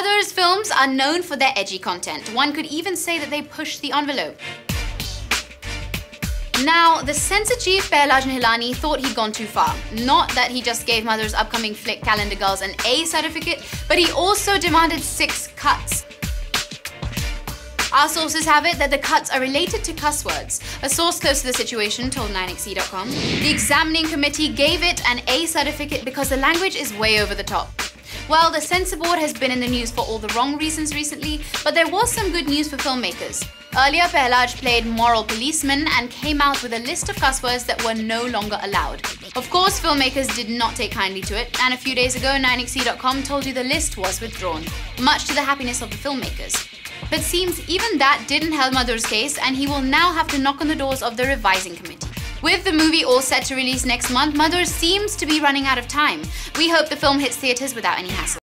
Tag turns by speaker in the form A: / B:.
A: Madhur's films are known for their edgy content. One could even say that they push the envelope. Now, the censor chief Pehlaj Nihalani thought he'd gone too far. Not that he just gave Madhur's upcoming flick Calendar Girls an A certificate, but he also demanded six cuts. Our sources have it that the cuts are related to cuss words. A source close to the situation told 9XE.com. The examining committee gave it an A certificate because the language is way over the top. Well, the censor board has been in the news for all the wrong reasons recently, but there was some good news for filmmakers. Earlier, Pehlaj played moral policeman and came out with a list of cuss words that were no longer allowed. Of course, filmmakers did not take kindly to it, and a few days ago, 9XE.com told you the list was withdrawn, much to the happiness of the filmmakers. But seems even that didn't help Madhur's case, and he will now have to knock on the doors of the revising committee. With the movie all set to release next month, Madhur seems to be running out of time. We hope the film hits theatres without any hassle.